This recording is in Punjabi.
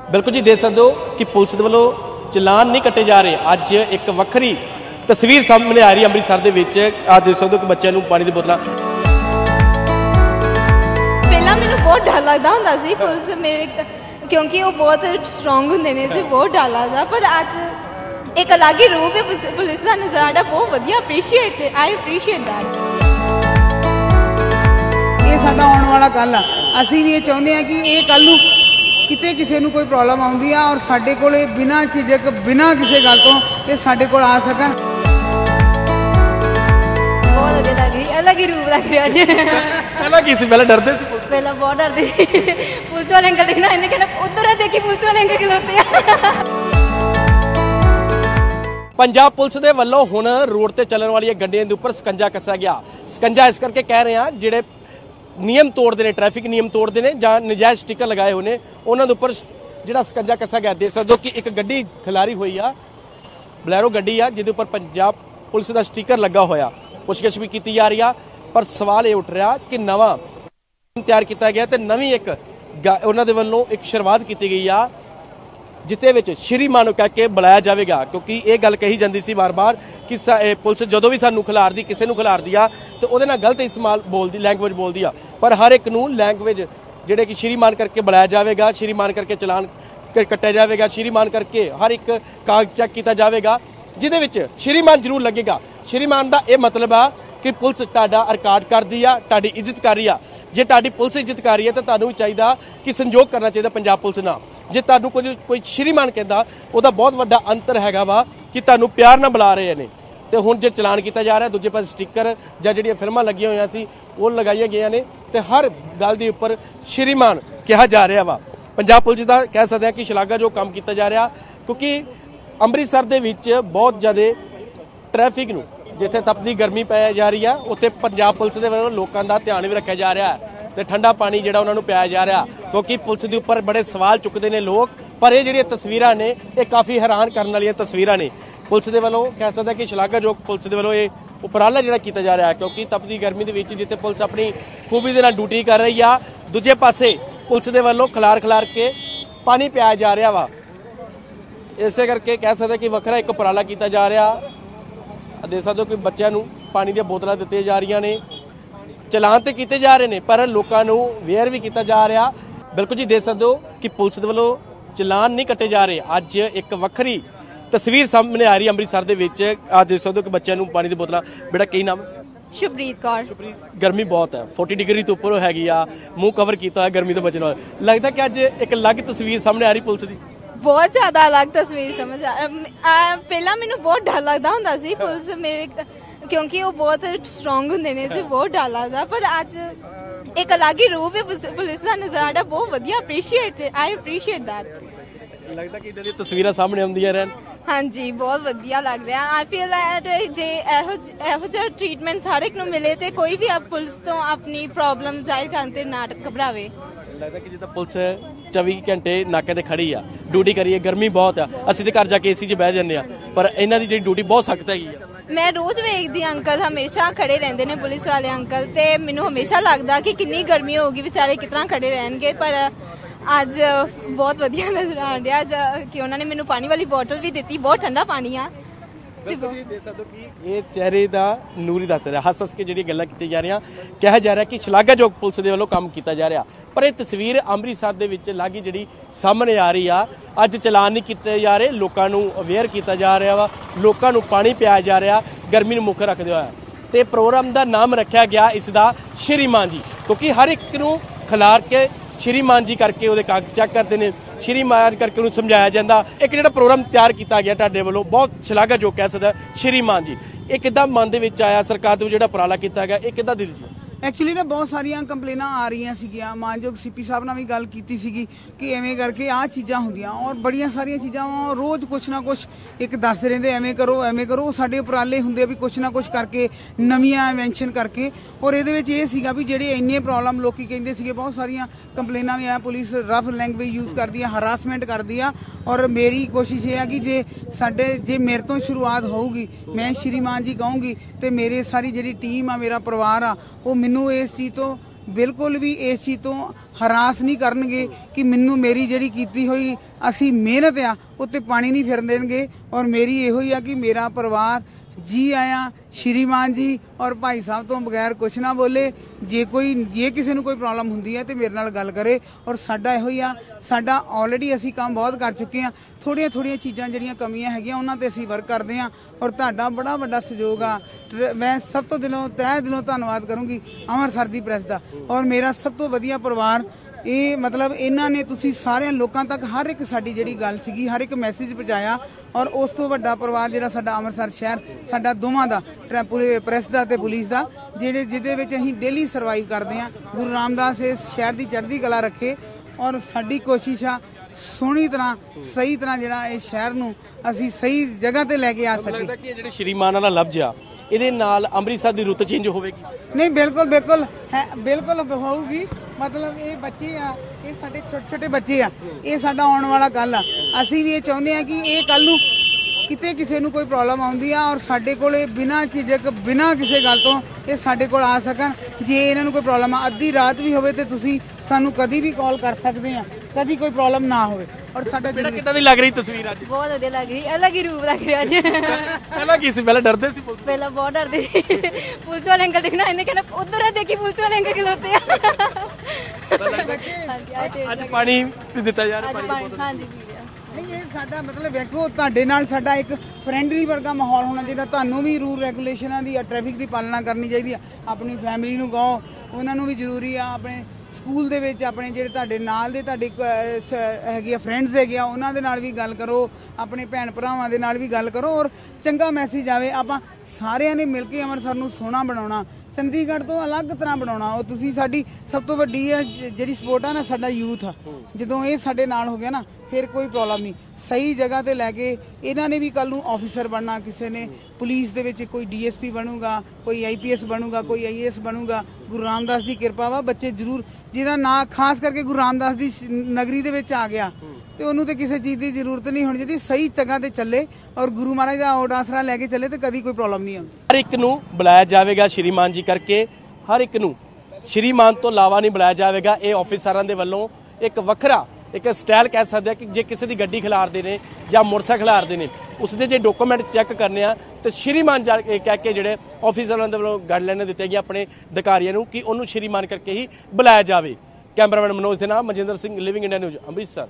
ਬਿਲਕੁਲ ਜੀ ਦੇਖ ਸਕਦੇ ਹੋ ਕਿ ਪੁਲਿਸ ਦੇ ਵੱਲੋਂ ਚਲਾਨ ਨਹੀਂ ਕੱਟੇ ਜਾ ਰਹੇ। ਅੱਜ ਇੱਕ ਵੱਖਰੀ ਤਸਵੀਰ ਸਾਹਮਣੇ ਆ ਰਹੀ ਅੰਮ੍ਰਿਤਸਰ ਦੇ ਵਿੱਚ। ਆ ਦੇਖ ਸਕਦੇ ਹੋ ਕਿ ਬੱਚਿਆਂ ਨੂੰ ਪਾਣੀ ਦੀ ਬੋਤਲਾਂ ਪਹਿਲਾਂ ਮੈਨੂੰ ਬਹੁਤ ਡਰ ਲੱਗਦਾ ਹੁੰਦਾ ਸੀ ਪੁਲਿਸ ਮੇਰੇ ਕਿਉਂਕਿ ਉਹ ਬਹੁਤ ਸਟਰੋਂਗ ਹੁੰਦੇ ਨੇ ਤੇ ਬਹੁਤ ਡਰ ਲੱਗਦਾ। ਪਰ ਅੱਜ ਇੱਕ ਅਲੱਗ ਹੀ ਰੂਪ ਹੈ ਪੁਲਿਸ- ਪੁਲਿਸ ਦਾ ਨਜ਼ਾਰਾ ਬਹੁਤ ਵਧੀਆ। ਅਪਰੀਸ਼ੀਏਟ ਆਈ ਅਪਰੀਸ਼ੀਏਟ ਦੈਟ ਇਹ ਸਾਡਾ ਆਉਣ ਵਾਲਾ ਕੱਲ ਆ। ਅਸੀਂ ਵੀ ਇਹ ਚਾਹੁੰਦੇ ਆ ਕਿ ਇਹ ਕੱਲ ਨੂੰ ਕਿਤੇ ਕਿਸੇ ਨੂੰ ਕੋਈ ਪ੍ਰੋਬਲਮ ਆਉਂਦੀ ਆ ਔਰ ਸਾਡੇ ਕੋਲੇ ਬਿਨਾਂ ਝਿਜਕ ਬਿਨਾਂ ਕਿਸੇ ਗੱਲ ਤੋਂ ਇਹ ਸਾਡੇ ਕੋਲ ਆ ਸਕਣ। ਬਹੁਤ ਵਧੀਆ ਲੱਗ ਰਹੀ ਅਲੱਗ ਹੀ ਰੂਪ ਲੱਗ ਰਿਹਾ ਅੱਜ। ਪਹਿਲਾਂ ਕੀ ਸੀ? ਪਹਿਲਾਂ ਡਰਦੇ ਸੀ ਪੁਲਿਸ? ਪਹਿਲਾਂ ਬਹੁਤ ਡਰਦੀ ਸੀ। ਪੁਲਿਸ ਵਾਲੇ ਅੰਕਲ ਦੇਖਣਾ ਇਹਨੇ ਕਹਿੰਦਾ ਉਧਰ ਆ ਦੇਖੀ ਪੁਲਿਸ ਵਾਲੇ ਅੰਕਲ ਖਲੋਤੇ ਆ। ਪੰਜਾਬ ਪੁਲਿਸ ਦੇ ਵੱਲੋਂ ਹੁਣ ਰੋਡ ਤੇ ਚੱਲਣ ਵਾਲੀਆਂ ਗੱਡੀਆਂ ਦੇ ਉੱਪਰ ਸਕੰਜਾ ਕੱਸਿਆ ਗਿਆ। ਸਕੰਜਾ ਇਸ ਕਰਕੇ ਕਹਿ ਰਹੇ ਆ ਜਿਹੜੇ ਨਿਯਮ ਤੋੜਦੇ ਨੇ ਟ੍ਰੈਫਿਕ ਨਿਯਮ ਤੋੜਦੇ ਨੇ, ਜਾਂ ਨਜਾਇਜ਼ ਸਟicker ਲਗਾਏ ਹੋਏ ਨੇ, ਉਹਨਾਂ ਦੇ ਉੱਪਰ ਜਿਹੜਾ ਸਕੰਜਾ ਕੱਸਿਆ ਗਿਆ, ਦੇਖ ਸਕਦੇ ਹੋ ਕਿ ਇੱਕ ਗੱਡੀ ਖਿਲਾਰੀ ਹੋਈ ਆ, ਬਲੈਰੋ ਗੱਡੀ ਆ, ਜਿਹਦੇ ਉੱਪਰ ਪੰਜਾਬ ਪੁਲਿਸ ਦਾ ਸਟicker ਲੱਗਾ ਹੋਇਆ। ਪੁੱਛਗਿੱਛ ਵੀ ਕੀਤੀ ਜਾ ਰਹੀ ਆ, ਪਰ ਸਵਾਲ ਇਹ ਉੱਠ ਰਿਹਾ ਕਿ ਨਵਾਂ ਤਿਆਰ ਕੀਤਾ ਗਿਆ ਤੇ ਨਵੀਂ ਇੱਕ ਉਹਨਾਂ ਦੇ ਵੱਲੋਂ ਇੱਕ ਸ਼ੁਰੂਆਤ ਕੀਤੀ ਗਈ ਆ, ਜਿੱਤੇ ਵਿੱਚ ਸ਼੍ਰੀਮਾਨ ਨੂੰ ਕਹਿ ਕੇ ਬੁਲਾਇਆ ਜਾਵੇਗਾ, ਕਿਉਂਕਿ ਇਹ ਗੱਲ ਕਹੀ ਜਾਂਦੀ ਸੀ ਬਾਰ ਬਾਰ ਕਿ ਸਾ- ਪੁਲਿਸ ਜਦੋਂ ਵੀ ਸਾਨੂੰ ਖਿਲਾਰਦੀ, ਕਿਸੇ ਨੂੰ ਖਿਲਾਰਦੀ ਆ, ਤੇ ਉਹਦੇ ਨਾਲ ਗਲਤ ਇਸਤੇਮਾਲ ਬੋਲਦੀ ਲੈਂਗੁਏਜ ਬੋਲਦੀ ਆ। ਪਰ ਹਰ ਇੱਕ ਨੂੰ ਲੈਂਗੁਏਜ ਜਿਹੜੇ ਕਿ ਸ਼੍ਰੀਮਾਨ ਕਰਕੇ ਬੁਲਾਇਆ ਜਾਵੇਗਾ, ਸ਼੍ਰੀਮਾਨ ਕਰਕੇ ਚਲਾਨ ਕੱਟਿਆ ਜਾਵੇਗਾ, ਸ਼੍ਰੀਮਾਨ ਕਰਕੇ ਹਰ ਇੱਕ ਕਾਗਜ਼ ਚੈੱਕ ਕੀਤਾ ਜਾਵੇਗਾ, ਜਿਹਦੇ ਵਿੱਚ ਸ਼੍ਰੀਮਾਨ ਜ਼ਰੂਰ ਲੱਗੇਗਾ। ਸ਼੍ਰੀਮਾਨ ਦਾ ਇਹ ਮਤਲਬ ਆ ਕਿ ਪੁਲਿਸ ਤੁਹਾਡਾ ਰਿਕਾਰਡ ਕਰਦੀ ਆ, ਤੁਹਾਡੀ ਇੱਜ਼ਤ ਕਰ ਰਹੀ ਆ। ਜੇ ਤੁਹਾਡੀ ਪੁਲਿਸ ਇੱਜ਼ਤ ਕਰ ਰਹੀ ਹੈ ਤਾਂ ਤੁਹਾਨੂੰ ਵੀ ਚਾਹੀਦਾ ਕਿ ਸੰਯੋਗ ਕਰਨਾ ਚਾਹੀਦਾ ਪੰਜਾਬ ਪੁਲਿਸ ਨਾਲ। ਜੇ ਤੁਹਾਨੂੰ ਕੁਝ ਕੋਈ ਸ਼੍ਰੀਮਾਨ ਕਹਿੰਦਾ, ਉਹਦਾ ਬਹੁਤ ਵੱਡਾ ਅੰਤਰ ਹੈਗਾ ਵਾ ਕਿ ਤੁਹਾਨੂੰ ਪਿਆਰ ਨਾਲ ਬੁਲਾ ਰਹੇ ਨੇ। ਤੇ ਹੁਣ ਜੇ ਚਲਾਨ ਕੀਤਾ ਜਾ ਰਿਹਾ, ਦੂਜੇ ਪਾਸੇ ਸਟicker ਜਾਂ ਜਿਹੜੀਆਂ ਫਿਲਮਾਂ ਲੱਗੀਆਂ ਹੋਈਆਂ ਸੀ, ਉਹ ਲਗਾਈਆਂ ਗਈਆਂ ਨੇ ਤੇ ਹਰ ਗੱਲ ਦੇ ਉੱਪਰ ਸ਼੍ਰੀਮਾਨ ਕਿਹਾ ਜਾ ਰਿਹਾ ਵਾ। ਪੰਜਾਬ ਪੁਲਿਸ ਦਾ ਕਹਿ ਸਕਦੇ ਆ ਕਿ ਸ਼ਲਾਘਾ ਜੋ ਕੰਮ ਕੀਤਾ ਜਾ ਰਿਹਾ, ਕਿਉਂਕਿ ਅੰਮ੍ਰਿਤਸਰ ਦੇ ਵਿੱਚ ਬਹੁਤ ਜ਼ਿਆਦਾ ਟ੍ਰੈਫਿਕ ਨੂੰ, ਜਿੱਥੇ ਤਪਦੀ ਗਰਮੀ ਪੈ ਜਾ ਰਹੀ ਆ, ਉੱਥੇ ਪੰਜਾਬ ਪੁਲਿਸ ਦੇ ਵੱਲੋਂ ਲੋਕਾਂ ਦਾ ਧਿਆਨ ਵੀ ਰੱਖਿਆ ਜਾ ਰਿਹਾ ਹੈ ਤੇ ਠੰਡਾ ਪਾਣੀ ਜਿਹੜਾ ਉਹਨਾਂ ਨੂੰ ਪਿਆਇਆ ਜਾ ਰਿਹਾ, ਕਿਉਂਕਿ ਪੁਲਿਸ ਦੇ ਉੱਪਰ ਬੜੇ ਸਵਾਲ ਚੁੱਕਦੇ ਨੇ ਲੋਕ, ਪਰ ਇਹ ਜਿਹੜੀਆਂ ਤਸਵੀਰਾਂ ਨੇ, ਇਹ ਕਾਫੀ ਹੈਰਾਨ ਕਰਨ ਵਾਲੀਆਂ ਤਸਵੀਰਾਂ ਨੇ। ਪੁਲਿਸ ਦੇ ਵੱਲੋਂ ਕਹਿ ਸਕਦਾ ਕਿ ਸ਼ਲਾਘਾਯੋਗ ਪੁਲਿਸ ਦੇ ਵੱਲੋਂ ਇਹ ਉਪਰਾਲਾ ਜਿਹੜਾ ਕੀਤਾ ਜਾ ਰਿਹਾ ਹੈ, ਕਿਉਂਕਿ ਤਪਦੀ ਗਰਮੀ ਦੇ ਵਿੱਚ ਜਿੱਥੇ ਪੁਲਿਸ ਆਪਣੀ ਖੂਬੀ ਦੇ ਨਾਲ ਡਿਊਟੀ ਕਰ ਰਹੀ ਆ, ਦੂਜੇ ਪਾਸੇ ਪੁਲਿਸ ਦੇ ਵੱਲੋਂ ਖਿਲਾਰ ਖਿਲਾਰ ਕੇ ਪਾਣੀ ਪਿਆਇਆ ਜਾ ਰਿਹਾ ਵਾ। ਇਸੇ ਕਰਕੇ ਕਹਿ ਸਕਦੇ ਕਿ ਵੱਖਰਾ ਇੱਕ ਉਪਰਾਲਾ ਕੀਤਾ ਜਾ ਰਿਹਾ। ਆਹ ਦੇਖ ਸਕਦੇ ਹੋ ਕਿ ਬੱਚਿਆਂ ਨੂੰ ਪਾਣੀ ਦੀਆਂ ਬੋਤਲਾਂ ਦਿੱਤੀਆਂ ਜਾ ਰਹੀਆਂ ਨੇ। ਚਲਾਨ ਤੇ ਕੀਤੇ ਜਾ ਰਹੇ ਨੇ, ਪਰ ਲੋਕਾਂ ਨੂੰ ਵੇਅਰ ਵੀ ਕੀਤਾ ਜਾ ਰਿਹਾ। ਬਿਲਕੁਲ ਜੀ, ਦੇਖ ਸਕਦੇ ਹੋ ਕਿ ਪੁਲਿਸ ਦੇ ਵੱਲੋਂ ਚਲਾਨ ਨਹੀਂ ਕੱਟੇ ਜਾ ਰਹੇ। ਅੱਜ ਇੱਕ ਵੱਖਰੀ ਤਸਵੀਰ ਸਾਹਮਣੇ ਆ ਰਹੀ ਅੰਮ੍ਰਿਤਸਰ ਦੇ ਵਿੱਚ। ਆਹ ਦੇਖ ਸਕਦੇ ਹੋ ਕਿ ਬੱਚਿਆਂ ਨੂੰ ਪਾਣੀ ਦੀ ਬੋਤਲਾਂ। ਬੇਟਾ ਕੀ ਨਾਮ? ਸ਼ੁਭਰੀਤ ਕੌਰ। ਗਰਮੀ ਬਹੁਤ ਹੈ। 40 ਡਿਗਰੀ ਤੋਂ ਉੱਪਰ ਹੈਗੀ ਆ। ਮੂੰਹ ਕਵਰ ਕੀਤਾ ਹੋਇਆ ਗਰਮੀ ਤੋਂ ਬਚਣ ਵਾਲਾ। ਲੱਗਦਾ ਕਿ ਅੱਜ ਇੱਕ ਅਲੱਗ ਤਸਵੀਰ ਸਾਹਮਣੇ ਆ ਰਹੀ ਪੁਲਿਸ ਦੀ। ਬਹੁਤ ਜ਼ਿਆਦਾ ਅਲੱਗ ਤਸਵੀਰ ਸਮਝ ਆ ਆ, ਪਹਿਲਾਂ ਮੈਨੂੰ ਬਹੁਤ ਡਰ ਲੱਗਦਾ ਹੁੰਦਾ ਸੀ। ਪੁਲਿਸ ਮੇਰੇ ਕਿਉਂਕਿ ਉਹ ਬਹੁਤ ਸਟਰੋਂਗ ਹੁੰਦੇ ਨੇ ਤੇ ਬਹੁਤ ਡਰ ਲੱਗਦਾ। ਪਰ ਅੱਜ ਇੱਕ ਅਲੱਗ ਹੀ ਰੂਪ ਹੈ ਪੁਲਿਸ- ਦਾ ਨਜ਼ਾਰਾ। ਬਹੁਤ ਵਧੀਆ। ਅਪਰੀਸ਼ੀਏਟ ਆਈ ਅਪਰੀਸ਼ੀਏਟ ਦੈਟ ਲੱਗਦਾ ਕਿ ਇਦਾਂ ਦੀਆਂ ਤਸਵੀਰਾਂ ਸਾਹਮਣੇ ਆਉਂਦੀਆਂ ਰਹਿਣ। ਹਾਂਜੀ ਬਹੁਤ ਵਧੀਆ ਲੱਗ ਰਿਹਾ। ਆਈ ਫੀਲ ਦੈਟ ਜੇ ਇਹੋ ਇਹੋ ਜਿਹਾ ਟ੍ਰੀਟਮੈਂਟ ਹਰ ਇੱਕ ਨੂੰ ਮਿਲੇ ਤੇ ਕੋਈ ਵੀ ਆਪ ਪੁਲਿਸ ਤੋਂ ਆਪਣੀ ਪ੍ਰੋਬਲਮ ਜ਼ਾਹਿਰ ਕਰਨ ਤੇ ਨਾ ਘਬਰਾਵੇ। ਲੱਗਦਾ ਕਿ ਜਿੱਦਾਂ ਪੁਲਿਸ 24 ਘੰਟੇ ਨਾਕੇ ਤੇ ਖੜੀ ਆ। ਡਿਊਟੀ ਕਰੀਏ ਗਰਮੀ ਬਹੁਤ ਆ। ਅਸੀਂ ਤੇ ਘਰ ਜਾ ਕੇ ਏਸੀ 'ਚ ਬਹਿ ਜੰਨੇ ਆ। ਪਰ ਇਹਨਾਂ ਦੀ ਜਿਹੜੀ ਡਿਊਟੀ ਬਹੁਤ ਸਖਤ ਹੈਗੀ ਆ। ਮੈਂ ਰੋਜ਼ ਵੇਖਦੀ ਅੰਕਲ ਹਮੇਸ਼ਾ ਖੜੇ ਰਹਿੰਦੇ ਨੇ ਪੁਲਿਸ ਵਾਲੇ ਅੰਕਲ ਤੇ ਮੈਨੂੰ ਹਮੇਸ਼ਾ ਲੱਗਦਾ ਕਿ ਕਿੰਨੀ ਗਰਮੀ ਹੋਊਗੀ ਵਿਚਾਰੇ ਕਿਤਨਾ ਖੜੇ ਰਹਿਣਗੇ। ਪਰ ਅੱਜ ਬਹੁਤ ਵਧੀਆ ਨਜ਼ਰ ਆਉਣ ਡਿਆ। ਅੱਜ ਕਿ ਉਹਨਾਂ ਨੇ ਮੈਨੂੰ ਪਾਣੀ ਵਾਲੀ ਬੋਤਲ ਵੀ ਦਿੱਤੀ। ਬਹੁਤ ਠੰਡਾ ਪਾਣੀ ਆ। ਇਹ ਚਿਹਰੇ ਦਾ ਨੂਰ ਦੱਸ ਰਿਹਾ। ਹੱਸ ਹੱਸ ਕੇ ਜਿਹੜੀਆਂ ਗੱਲਾਂ ਕੀਤੀਆਂ ਜਾ ਰਹੀਆਂ ਕਿਹਾ ਜਾ ਰਿਹਾ ਕਿ ਸ਼ਲਾਘਾਯੋਗ ਪੁਲਿਸ ਦੇ ਵੱਲੋਂ ਕੰਮ ਕੀਤਾ ਜਾ ਰਿਹਾ। ਪਰ ਇਹ ਤਸਵੀਰ ਅੰਮ੍ਰਿਤਸਰ ਦੇ ਵਿੱਚ ਲਾਗੀ ਜਿਹੜੀ ਸਾਹਮਣੇ ਆ ਰਹੀ ਆ ਅੱਜ ਚਲਾਨ ਨਹੀਂ ਕੀਤੇ ਜਾ ਰਹੇ। ਲੋਕਾਂ ਨੂੰ ਅਵੇਅਰ ਕੀਤਾ ਜਾ ਰਿਹਾ ਵਾ। ਲੋਕਾਂ ਨੂੰ ਪਾਣੀ ਪਿਆਇਆ ਜਾ ਰਿਹਾ। ਗਰਮੀ ਨੂੰ ਮੁੱਖ ਰੱਖਦੇ ਹੋਇਆ ਤੇ ਪ੍ਰੋਗਰਾਮ ਦਾ ਨਾਮ ਰੱਖਿਆ ਗਿਆ ਇਸ ਦਾ ਸ਼੍ਰੀਮਾਨ ਜੀ। ਕਿਉਂਕਿ ਹਰ ਇੱਕ ਨੂੰ ਖਿਲਾਰ ਕੇ ਸ਼੍ਰੀਮਾਨ ਜੀ ਕਰਕੇ ਉਹਦੇ ਕਾਗਜ਼ ਚੈੱਕ ਕਰਦੇ ਨੇ। ਸ਼੍ਰੀਮਾਨ ਕਰਕੇ ਉਹਨੂੰ ਸਮਝਾਇਆ ਜਾਂਦਾ। ਇੱਕ ਜਿਹੜਾ ਪ੍ਰੋਗਰਾਮ ਤਿਆਰ ਕੀਤਾ ਗਿਆ ਤੁਹਾਡੇ ਵੱਲੋਂ, ਬਹੁਤ ਸ਼ਲਾਘਾਯੋਗ ਕਹਿ ਸਕਦਾ ਸ਼੍ਰੀਮਾਨ ਜੀ। ਇਹ ਕਿੱਦਾਂ ਮਨ ਦੇ ਵਿੱਚ ਆਇਆ? ਸਰਕਾਰ ਦੇ ਵਿੱਚ ਜਿਹੜਾ ਉਪਰਾਲਾ ਕੀਤਾ ਗਿਆ, ਇਹ ਕਿੱਦਾਂ ਦਿਲ ਜੀ? ਐਕਚੁਅਲੀ ਨਾ ਬਹੁਤ ਸਾਰੀਆਂ ਕੰਪਲੇਨਾਂ ਆ ਰਹੀਆਂ ਸੀਗੀਆਂ। ਮਾਨਯੋਗ ਸੀਪੀ ਸਾਹਿਬ ਨਾਲ ਵੀ ਗੱਲ ਕੀਤੀ ਸੀਗੀ ਕਿ ਐਵੇਂ ਕਰਕੇ ਆਹ ਚੀਜ਼ਾਂ ਹੁੰਦੀਆਂ। ਔਰ ਬੜੀਆਂ ਸਾਰੀਆਂ ਚੀਜ਼ਾਂ ਵਾਂ, ਰੋਜ਼ ਕੁਛ ਨਾ ਕੁਛ ਇੱਕ ਦੱਸਦੇ ਰਹਿੰਦੇ ਐਵੇਂ ਕਰੋ ਐਵੇਂ ਕਰੋ। ਉਹ ਸਾਡੇ ਉਪਰਾਲੇ ਹੁੰਦੇ ਆ ਵੀ ਕੁਛ ਨਾ ਕੁਛ ਕਰਕੇ ਨਵੀਆਂ ਇਨਵੈਂਸ਼ਨ ਕਰਕੇ। ਔਰ ਇਹਦੇ ਵਿੱਚ ਇਹ ਸੀਗਾ ਵੀ ਜਿਹੜੇ ਇੰਨੇ ਪ੍ਰੋਬਲਮ ਲੋਕੀ ਕਹਿੰਦੇ ਸੀਗੇ ਬਹੁਤ ਸਾਰੀਆਂ ਕੰਪਲੇਨਾਂ ਵੀ ਆ। ਪੁਲਿਸ ਰਫ ਲੈਂਗੁਏਜ ਯੂਜ਼ ਕਰਦੀ ਆ ਹਰਾਸਮੈਂਟ ਕਰਦੀ ਆ। ਔਰ ਮੇਰੀ ਕੋਸ਼ਿਸ਼ ਇਹ ਆ ਕਿ ਜੇ ਸਾਡੇ ਜੇ ਮੇਰੇ ਤੋਂ ਸ਼ੁਰੂਆਤ ਹੋਊਗੀ ਮੈਂ ਸ਼੍ਰੀਮਾਨ ਜੀ ਕਹੂੰਗੀ ਤੇ ਮੇਰੇ ਸਾਰੀ ਜਿਹੜੀ ਟੀਮ ਆ ਮੇਰਾ ਪਰਿਵਾਰ ਆ ਉਹ ਮੈਨੂੰ ਇਸ ਚੀਜ਼ ਤੋਂ ਬਿਲਕੁਲ ਵੀ ਇਸ ਚੀਜ਼ ਤੋਂ ਹਰਾਸ ਨਹੀਂ ਕਰਨਗੇ ਕਿ ਮੈਨੂੰ ਮੇਰੀ ਜਿਹੜੀ ਕੀਤੀ ਹੋਈ ਅਸੀਂ ਮਿਹਨਤ ਆ, ਉੱਤੇ ਪਾਣੀ ਨਹੀਂ ਫਿਰਨ ਦੇਣਗੇ ਔਰ ਮੇਰੀ ਇਹੋ ਹੀ ਆ ਕਿ ਮੇਰਾ ਪਰਿਵਾਰ ਜੀ ਆਇਆ, ਸ਼੍ਰੀਮਾਨ ਜੀ ਔਰ ਭਾਈ ਸਾਹਿਬ ਤੋਂ ਬਗੈਰ ਕੁਛ ਨਾ ਬੋਲੇ, ਜੇ ਕੋਈ, ਜੇ ਕਿਸੇ ਨੂੰ ਕੋਈ ਪ੍ਰੋਬਲਮ ਹੁੰਦੀ ਹੈ ਤੇ ਮੇਰੇ ਨਾਲ ਗੱਲ ਕਰੇ। ਔਰ ਸਾਡਾ ਇਹੋ ਹੀ ਆ, ਸਾਡਾ ਆਲਰੇਡੀ ਅਸੀਂ ਕੰਮ ਬਹੁਤ ਕਰ ਚੁੱਕੇ ਆ ਥੋੜੀਆਂ ਥੋੜੀਆਂ ਚੀਜ਼ਾਂ ਜਿਹੜੀਆਂ ਕਮੀਆਂ ਹੈਗੀਆਂ, ਉਹਨਾਂ ਤੇ ਅਸੀਂ ਵਰਕ ਕਰਦੇ ਆ ਔਰ ਤੁਹਾਡਾ ਬੜਾ ਵੱਡਾ ਸਹਿਯੋਗ ਆ। ਟਰ- ਮੈਂ ਸਭ ਤੋਂ ਦਿਲੋਂ, ਤਹਿ ਦਿਲੋਂ ਧੰਨਵਾਦ ਕਰੂੰਗੀ ਅੰਮ੍ਰਿਤਸਰ ਦੀ ਪ੍ਰੈਸ ਦਾ। ਔਰ ਮੇਰਾ ਸਭ ਤੋਂ ਵਧੀਆ ਪਰਿਵਾਰ ਇਹ ਮਤਲਬ ਇਹਨਾਂ ਨੇ ਤੁਸੀਂ ਸਾਰਿਆਂ ਲੋਕਾਂ ਤੱਕ ਹਰ ਇੱਕ ਸਾਡੀ ਜਿਹੜੀ ਗੱਲ ਸੀਗੀ ਹਰ ਇੱਕ ਮੈਸੇਜ ਪਹੁੰਚਾਇਆ ਔਰ ਉਸ ਤੋਂ ਵੱਡਾ ਪਰਿਵਾਰ ਜਿਹੜਾ ਸਾਡਾ ਅੰਮ੍ਰਿਤਸਰ ਸ਼ਹਿਰ ਸਾਡਾ ਦੋਵਾਂ ਦਾ ਪੂਰੇ ਪ੍ਰੈਸ ਦਾ ਤੇ ਪੁਲਿਸ ਦਾ ਜਿਹੜੇ ਜਿਹਦੇ ਵਿੱਚ ਅਸੀਂ ਡੇਲੀ ਸਰਵਾਈਵ ਕਰਦੇ ਹਾਂ। ਗੁਰੂ ਰਾਮਦਾਸ ਇਸ ਸ਼ਹਿਰ ਦੀ ਚੜ੍ਹਦੀ ਕਲਾ ਰੱਖੇ ਔਰ ਸਾਡੀ ਕੋਸ਼ਿਸ਼ ਆ ਸੋਹਣੀ ਤਰ੍ਹਾਂ ਸਹੀ ਤਰ੍ਹਾਂ ਜਿਹੜਾ ਇਹ ਸ਼ਹਿਰ ਨੂੰ ਅਸੀਂ ਸਹੀ ਜਗ੍ਹਾ ਤੇ ਲੈ ਕੇ ਆ ਸਕੀਏ ਲੱਗਦਾ ਕਿ ਇਹ ਜਿਹੜੇ ਸ਼੍ਰੀਮਾਨ ਵਾਲਾ ਲਫ਼ਜ਼ ਆ ਇਹਦੇ ਨਾਲ ਅੰਮ੍ਰਿਤਸਰ ਦੀ ਰੁੱਤ ਚੇਂਜ ਹੋਵੇਗੀ? ਨਹੀਂ ਬਿਲਕੁਲ ਬਿਲਕੁਲ ਹੈ ਬਿਲਕੁਲ ਹੋਊਗੀ। ਮਤਲਬ ਇਹ ਬੱਚੇ ਆ, ਇਹ ਸਾਡੇ ਛੋਟੇ ਛੋਟੇ ਬੱਚੇ ਆ। ਇਹ ਸਾਡਾ ਆਉਣ ਵਾਲਾ ਕੱਲ ਆ। ਅਸੀਂ ਵੀ ਇਹ ਚਾਹੁੰਦੇ ਆ ਕਿ ਇਹ ਕੱਲ ਨੂੰ ਕਿਤੇ ਕਿਸੇ ਨੂੰ ਕੋਈ ਪ੍ਰੋਬਲਮ ਆਉਂਦੀ ਆ ਔਰ ਸਾਡੇ ਕੋਲ ਇਹ ਬਿਨਾਂ ਝਿਜਕ, ਬਿਨਾਂ ਕਿਸੇ ਗੱਲ ਤੋਂ ਇਹ ਸਾਡੇ ਕੋਲ ਆ ਸਕਣ। ਜੇ ਇਹਨਾਂ ਨੂੰ ਕੋਈ ਪ੍ਰੋਬਲਮ ਆ, ਅੱਧੀ ਰਾਤ ਵੀ ਹੋਵੇ ਤੇ ਤੁਸੀਂ ਸਾਨੂੰ ਕਦੀ ਵੀ ਕਾਲ ਕਰ ਸਕਦੇ ਆ। ਕਦੀ ਕੋਈ ਪ੍ਰੋਬਲਮ ਨਾ ਹੋਵੇ। ਔਰ ਸਾਡਾ ਬੇਟਾ ਕਿੱਦਾਂ ਦੀ ਲੱਗ ਰਹੀ ਤਸਵੀਰ ਅੱਜ? ਬਹੁਤ ਵਧੀਆ ਲੱਗ ਰਹੀ ਅਲੱਗ ਹੀ ਰੂਪ ਲੱਗ ਰਿਹਾ ਅੱਜ। ਪਹਿਲਾਂ ਕੀ ਸੀ? ਪਹਿਲਾਂ ਡਰਦੇ ਸੀ ਪੁਲਿਸ ਤੋਂ? ਪਹਿਲਾਂ ਬਹੁਤ ਡਰਦੇ ਸੀ। ਪੁਲਿਸ ਵਾਲੇ ਅੰਕਲ ਦੇਖਣਾ ਇਹਨੇ ਕਹਿੰਦਾ ਉਧਰ ਦੇਖੀ ਪੁਲਿਸ ਵਾਲੇ ਅੰਕਲ ਖਲੋਤੇ ਆ। ਹਾਂਜੀ ਅੱਜ ਪਾਣੀ ਵੀ ਦਿੱਤਾ ਜਾ ਰਿਹਾ ਅੱਜ ਪਾਣੀ ਹਾਂਜੀ। ਪੀ ਲਿਆ ਨਹੀਂ ਇਹ ਸਾਡਾ ਮਤਲਬ ਵੇਖੋ ਤੁਹਾਡੇ ਨਾਲ ਸਾਡਾ ਇੱਕ ਫਰੈਂਡਲੀ ਵਰਗਾ ਮਾਹੌਲ ਹੋਣਾ ਚਾਹੀਦਾ। ਤੁਹਾਨੂੰ ਵੀ ਰੂਲ ਰੈਗੂਲੇਸ਼ਨਾਂ ਦੀ ਟ੍ਰੈਫਿਕ ਦੀ ਪਾਲਣਾ ਕਰਨੀ ਚਾਹੀਦੀ ਆ। ਆਪਣੀ ਫੈਮਿਲੀ ਨੂੰ ਕਹੋ ਉਹਨਾਂ ਨੂੰ ਵੀ ਜ਼ਰੂਰੀ ਆ ਆਪਣੇ ਸਕੂਲ ਦੇ ਵਿੱਚ ਆਪਣੇ ਜਿਹੜੇ ਤੁਹਾਡੇ ਨਾਲ ਦੇ ਤੁਹਾਡੇ ਅਹ, ਸ- ਹੈਗੇ ਆ ਫਰੈਂਡਸ ਹੈਗੇ ਆ ਉਹਨਾਂ ਦੇ ਨਾਲ ਵੀ ਗੱਲ ਕਰੋ ਆਪਣੇ ਭੈਣ ਭਰਾਵਾਂ ਦੇ ਨਾਲ ਵੀ ਗੱਲ ਕਰੋ ਔਰ ਚੰਗਾ ਮੈਸੇਜ ਆਵੇ। ਆਪਾਂ ਸਾਰਿਆਂ ਨੇ ਮਿਲ ਕੇ ਅੰਮ੍ਰਿਤਸਰ ਨੂੰ ਸੋਹਣਾ ਬਣਾਉਣਾ। ਚੰਡੀਗੜ੍ਹ ਤੋਂ ਅਲੱਗ ਤਰ੍ਹਾਂ ਬਣਾਉਣਾ। ਉਹ ਤੁਸੀਂ ਸਾਡੀ ਸਭ ਤੋਂ ਵੱਡੀ ਜ- ਜਿਹੜੀ ਸਪੋਰਟ ਆ ਨਾ ਸਾਡਾ ਯੂਥ ਆ। ਜਦੋਂ ਇਹ ਸਾਡੇ ਨਾਲ ਹੋ ਗਿਆ ਨਾ ਫਿਰ ਕੋਈ ਪ੍ਰੋਬਲਮ ਨਹੀਂ। ਸਹੀ ਜਗ੍ਹਾ ਤੇ ਲੈ ਕੇ ਇਹਨਾਂ ਨੇ ਵੀ ਕੱਲ ਨੂੰ ਆਫੀਸਰ ਬਣਨਾ ਕਿਸੇ ਨੇ। ਪੁਲਿਸ ਦੇ ਵਿੱਚ ਕੋਈ ਡੀਐਸਪੀ ਬਣੂਗਾ ਕੋਈ ਆਈਪੀਐਸ ਬਣੂਗਾ ਕੋਈ ਆਈਏਐਸ ਬਣੂਗਾ। ਗੁਰੂ ਰਾਮਦਾਸ ਦੀ ਕਿਰਪਾ ਵਾ ਬੱਚੇ ਜ਼ਰੂਰ ਜਿਹਦਾ ਨਾਂ ਖਾਸ ਕਰਕੇ ਗੁਰੂ ਰਾਮਦਾਸ ਦੀ ਨਗਰੀ ਦੇ ਵਿੱਚ ਆ ਗਿਆ। ਤੇ ਉਹਨੂੰ ਤੇ ਕਿਸੇ ਚੀਜ਼ ਦੀ ਜ਼ਰੂਰਤ ਨਹੀਂ ਹੋਣੀ ਚਾਹੀਦੀ, ਸਹੀ ਜਗ੍ਹਾ ਤੇ ਚੱਲੇ ਔਰ ਗੁਰੂ ਮਹਾਰਾਜ ਦਾ ਓਟ ਆਸਰਾ ਲੈ ਕੇ ਚੱਲੇ ਤੇ ਕਦੀ ਕੋਈ ਪ੍ਰੋਬਲਮ ਨਹੀਂ ਆਉਂਦੀ। ਹਰ ਇੱਕ ਨੂੰ ਬੁਲਾਇਆ ਜਾਵੇਗਾ ਸ਼੍ਰੀਮਾਨ ਜੀ ਕਰਕੇ, ਹਰ ਇੱਕ ਨੂੰ। ਸ਼੍ਰੀਮਾਨ ਤੋਂ ਇਲਾਵਾ ਨਹੀਂ ਬੁਲਾਇਆ ਜਾਵੇਗਾ, ਇਹ ਆਫਿਸਰਾਂ ਦੇ ਵੱਲੋਂ ਇੱਕ ਵੱਖਰਾ, ਇੱਕ ਸਟਾਈਲ ਕਹਿ ਸਕਦੇ ਆ ਕਿ ਜੇ ਕਿਸੇ ਦੀ ਗੱਡੀ ਖਿਲਾਰਦੇ ਨੇ ਜਾਂ ਮੋਟਰਸਾਈਕਲ ਖਿਲਾਰਦੇ ਨੇ ਉਸ ਦੇ ਜੇ ਡਾਕੂਮੈਂਟ ਚੈੱਕ ਕਰਨੇ ਆ, ਤੇ ਸ਼੍ਰੀਮਾਨ ਕਹਿ ਕੇ ਜਿਹੜੇ ਆਫਿਸਰਾਂ ਦੇ ਵੱਲੋਂ ਗਾਈਡਲਾਈਨਾਂ ਦਿੱਤੀਆਂ ਗਈਆਂ ਆਪਣੇ ਅਧਿਕਾਰੀਆਂ ਨੂੰ ਕਿ ਉਹਨੂੰ ਸ਼੍ਰੀਮਾਨ ਕਰਕੇ ਹੀ ਬੁਲਾਇਆ ਜਾਵੇ। ਕੈਮਰਾਮੈਨ ਮਨੋਜ ਦੇ ਨਾਲ Manjinder Singh living India news Amritsar.